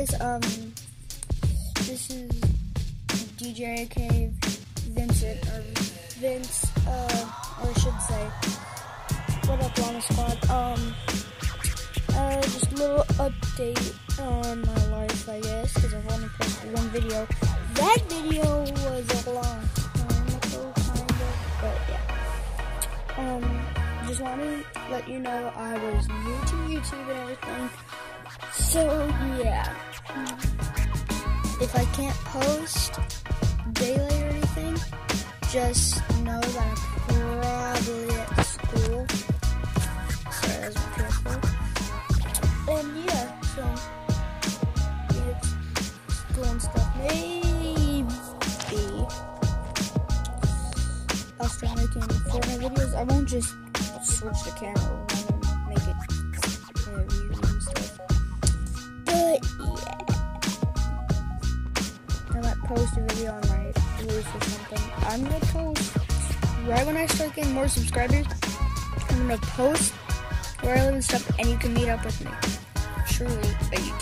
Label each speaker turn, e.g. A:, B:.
A: guys, um, this is DJ Cave, Vincent, or Vince, uh, or I should say, what up, Llama Squad? Um, uh, just a little update on my life, I guess, because I've only posted one video. That video was a long time ago, kind of, but yeah. Um, just want to let you know I was new to YouTube and everything. So, yeah. If I can't post daily or anything, just know that I'm probably at school. Sorry, that my PS4. And yeah, so, yeah, school and stuff. Maybe I'll start making Fortnite videos. I won't just switch the camera post a video on my roof or something. I'm gonna post right when I start getting more subscribers. I'm gonna post where I live and stuff, and you can meet up with me. Truly.